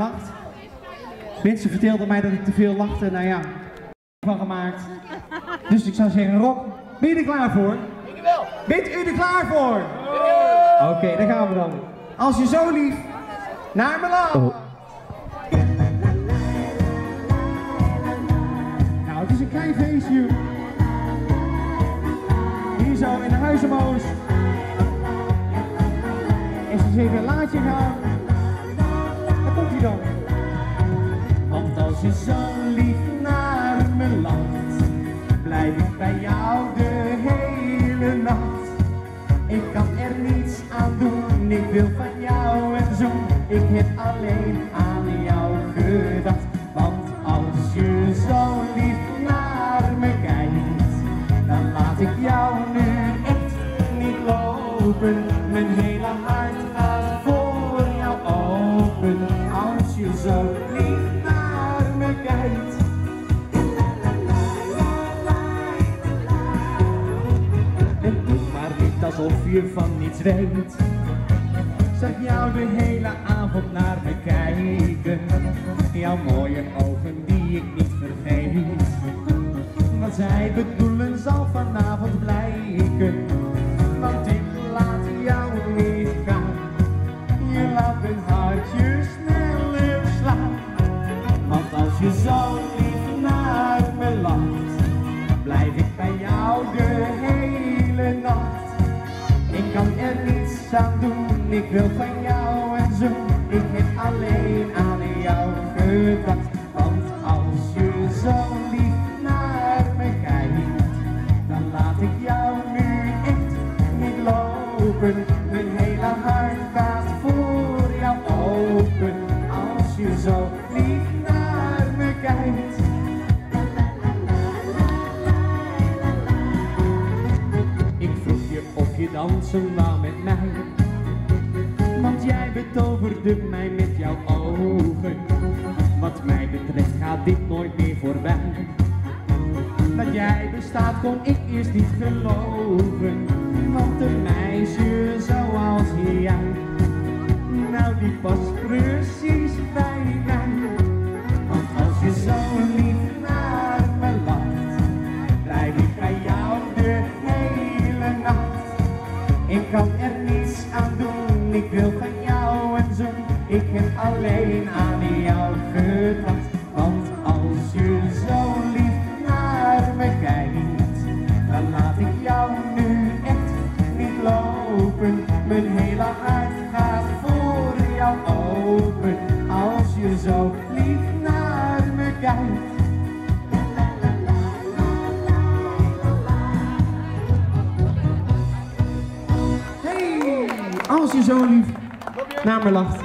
lacht. Mensen vertelden mij dat ik te veel lachte. Nou ja, van gemaakt. Dus ik zou zeggen, Rob, ben je er klaar voor? Ik wel. Bent u er klaar voor? Oké, daar gaan we dan. Als je zo lief naar me lacht. Nou, het is een klein feestje. Hier zo in de huizenmoos. En ze zeggen, laat je gaan. Want als je zo lief naar me lacht, blijf ik bij jou de hele nacht. Ik kan er niets aan doen, ik wil van jou een zoen. Ik heb alleen aan jou gedacht. Want als je zo lief naar me kijkt, dan laat ik jou nu echt niet lopen. Mijn hele hart gaat je zo lief naar me kijkt. En doe maar niet alsof je van niets weet. Zag jou de hele avond naar me kijken. Jouw mooie ogen die ik niet vergeet. Wat zij bedoelen je zo lief naar me lacht, blijf ik bij jou de hele nacht. Ik kan er niets aan doen, ik wil van jou een zoen. Ik heb alleen aan jou gedacht. Want als je zo lief naar me kijkt, dan laat ik jou nu echt niet lopen. Mijn hele hart gaat voor jou open. Dansen wou met mij. Want jij betoverde mij met jouw ogen. Wat mij betreft gaat dit nooit meer voorbij. Dat jij bestaat kon ik eerst niet geloven. Want een meisje zoals jij, Ik kan er niets aan doen, ik wil van jou een zoen. Ik heb alleen aan jou gedacht. Want als je zo lief naar me kijkt, dan laat ik jou nu echt niet lopen. Mijn hele hart gaat voor jou open. Als je zo lief naar me kijkt. Als je zo lief naar me lacht,